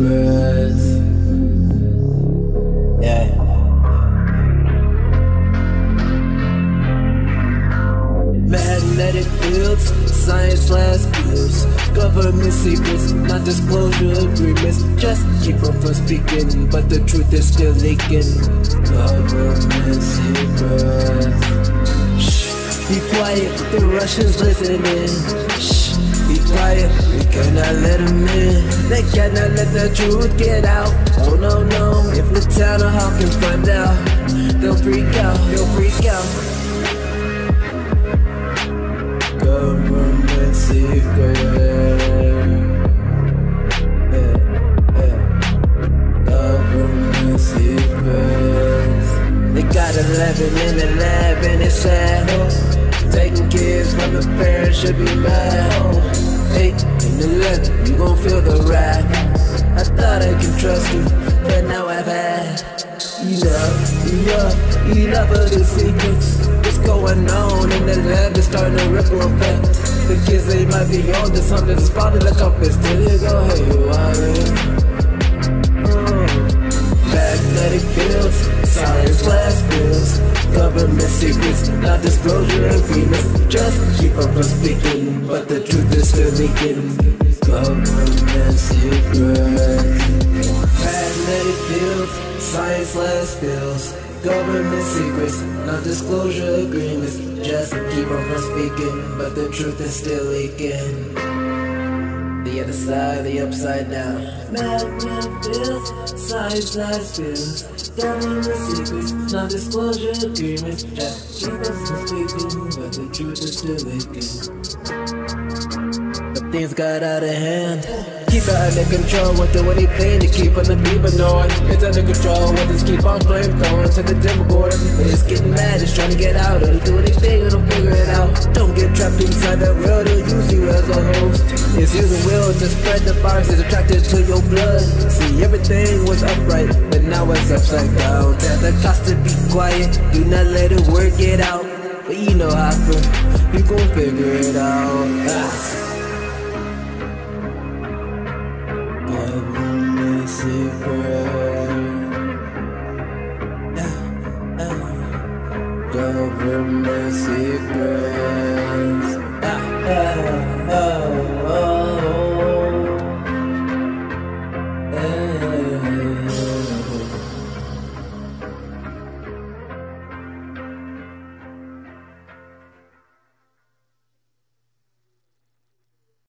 breath. Yeah. Magnetic fields, science labs fields. government secrets, non disclosure agreements. Just keep them from speaking, but the truth is still leaking. Government secrets. Be quiet, the Russians listening. Shh quiet, we cannot let them in. They cannot let the truth get out. Oh no, no, if the town or Hawkins find out, they'll freak out, they'll freak out. Government secret. They got 11 in the lab and it's sad. Taking kids from the parents should be mad. 8 and 11, you gon' feel the wrath. I thought I could trust you, but now I've had enough, enough, enough of the secrets. What's going on in the lab is starting to ripple effect. The kids they might be on to something that's following the compass. Till you go haywire. Mm. Magnetic bills, science class bills, government secrets, not disclosure agreements. Just keep from speaking, but the truth is still leaking. Government secrets, magnetic bills, science class bills, government secrets, not disclosure agreements. Just keep from speaking, but the truth is still leaking. The other side, the upside down. Magnet bills, side side bills. the secrets, non disclosure agreements. Just keep us from speaking, but the truth is still leaking. But things got out of hand. Keep it under control, won't do anything to keep on the people knowing It's under control, we'll just keep on flame throwing to the demogorgon But it's getting mad, it's trying to get out, it'll do anything, it'll figure it out Don't get trapped inside that world, spread the virus is attracted to your blood. See everything was upright, but now it's upside down. Tell the cost to be quiet, do not let it work it out. But you know how to, you gon' figure it out. Government secret. Government secret